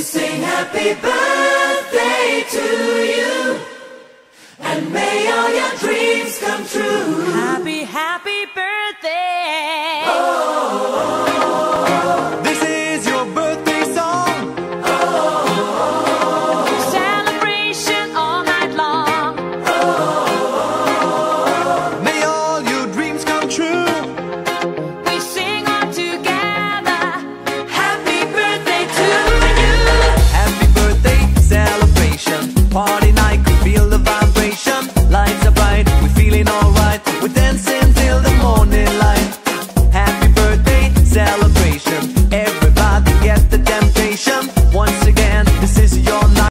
sing happy birthday to you. And may all your dreams come true.